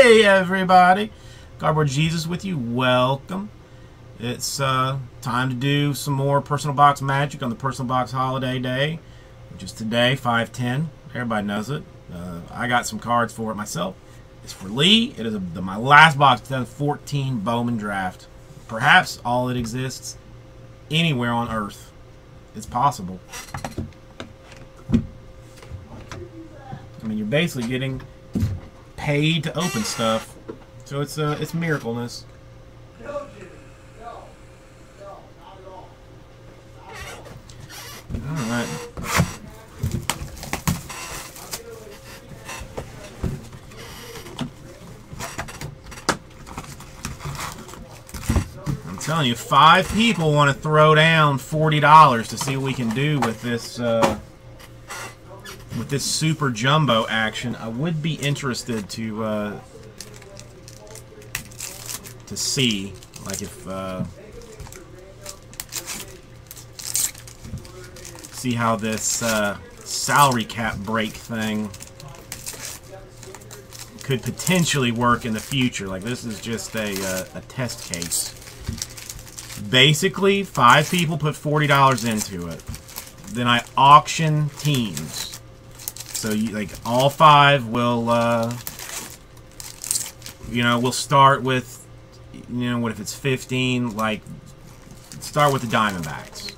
Hey, everybody. Cardboard Jesus with you. Welcome. It's uh, time to do some more Personal Box magic on the Personal Box Holiday Day, which is today, 510. Everybody knows it. Uh, I got some cards for it myself. It's for Lee. It is a, the, my last box, 2014 Bowman Draft. Perhaps all that exists anywhere on Earth. It's possible. I mean, you're basically getting paid to open stuff, so it's uh, it's miracleness. All right. I'm telling you, five people want to throw down forty dollars to see what we can do with this. Uh, with this super jumbo action, I would be interested to uh, to see, like if uh, see how this uh, salary cap break thing could potentially work in the future. Like this is just a uh, a test case. Basically, five people put forty dollars into it. Then I auction teams. So you like all five will uh you know, we'll start with you know, what if it's 15 like start with the Diamondbacks.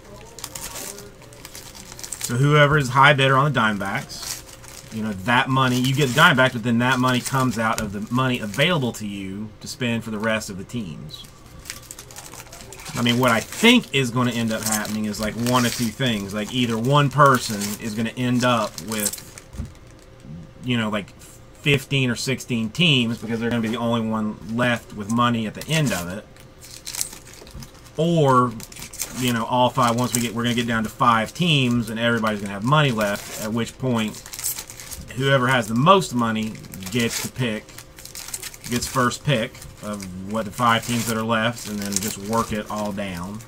So whoever is high bidder on the Diamondbacks, you know, that money you get the Diamondbacks, but then that money comes out of the money available to you to spend for the rest of the teams. I mean, what I think is going to end up happening is like one or two things. Like either one person is going to end up with you know, like 15 or 16 teams because they're going to be the only one left with money at the end of it. Or, you know, all five, once we get, we're going to get down to five teams and everybody's going to have money left, at which point whoever has the most money gets to pick, gets first pick of what the five teams that are left and then just work it all down.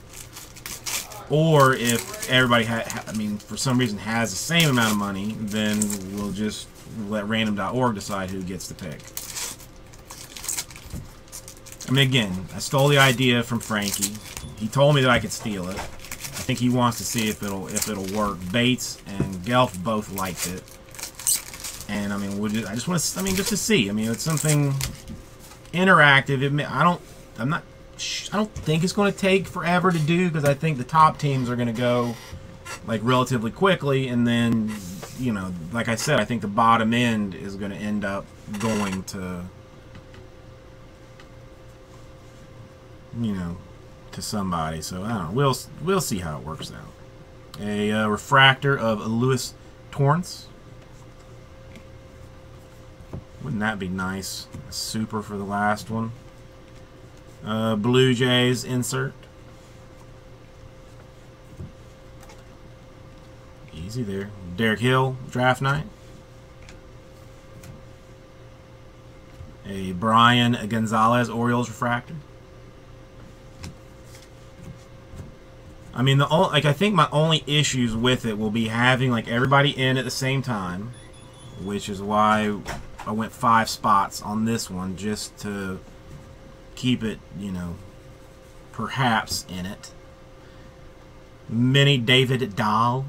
Or if everybody, ha I mean, for some reason has the same amount of money, then we'll just let random.org decide who gets the pick. I mean, again, I stole the idea from Frankie. He told me that I could steal it. I think he wants to see if it'll if it'll work. Bates and Gelf both liked it, and I mean, we'll just, I just want to I mean just to see. I mean, it's something interactive. It, I don't I'm not I don't think it's going to take forever to do because I think the top teams are going to go like relatively quickly, and then you know, like I said, I think the bottom end is going to end up going to, you know, to somebody. So I don't know. We'll we'll see how it works out. A uh, refractor of a Luis Torrens. Wouldn't that be nice? Super for the last one. Uh, Blue Jays insert. Easy there. Derek Hill, draft night. A Brian Gonzalez, Orioles refractor. I mean, the only, like I think my only issues with it will be having like everybody in at the same time, which is why I went five spots on this one just to keep it, you know, perhaps in it. Mini David Dahl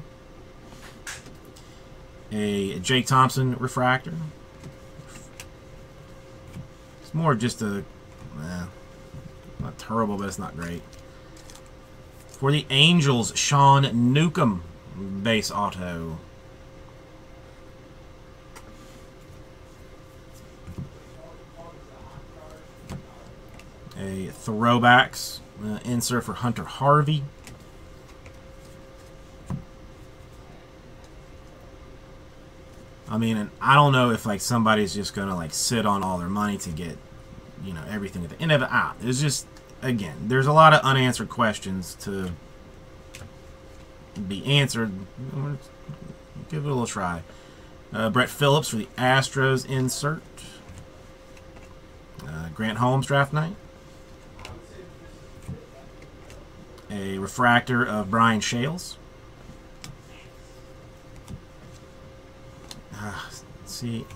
a Jake Thompson refractor. It's more just a, eh, not terrible, but it's not great. For the Angels, Sean Newcomb base auto. A throwbacks uh, insert for Hunter Harvey. I mean, and I don't know if like somebody's just gonna like sit on all their money to get, you know, everything at the end of it out. It's just again, there's a lot of unanswered questions to be answered. Give it a little try. Uh, Brett Phillips for the Astros insert. Uh, Grant Holmes draft night. A refractor of Brian Shales. Uh, see,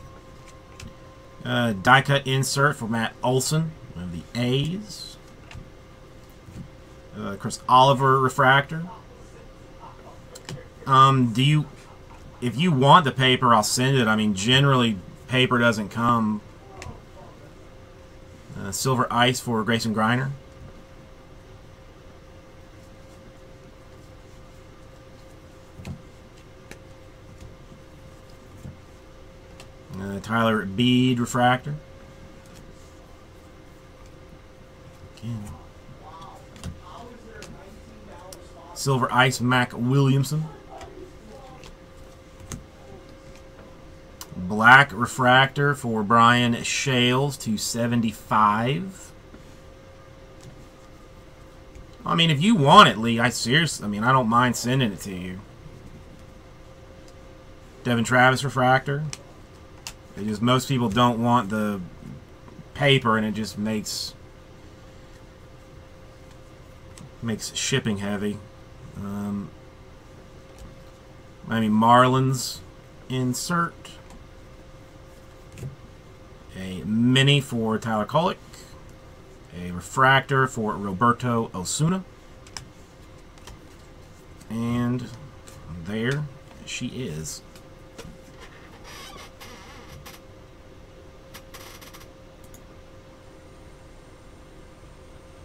Uh, die cut insert for Matt Olson of the A's. Uh, Chris Oliver refractor. Um, do you, if you want the paper, I'll send it. I mean, generally, paper doesn't come. Uh, silver ice for Grayson Greiner. Uh, Tyler Beede refractor. Again. Silver Ice Mac Williamson. Black refractor for Brian Shales to 75. I mean, if you want it, Lee, I seriously, I mean, I don't mind sending it to you. Devon Travis refractor. Just most people don't want the paper, and it just makes makes shipping heavy. Um, I mean, Marlins insert. A mini for Tyler Kolek. A refractor for Roberto Osuna. And there she is.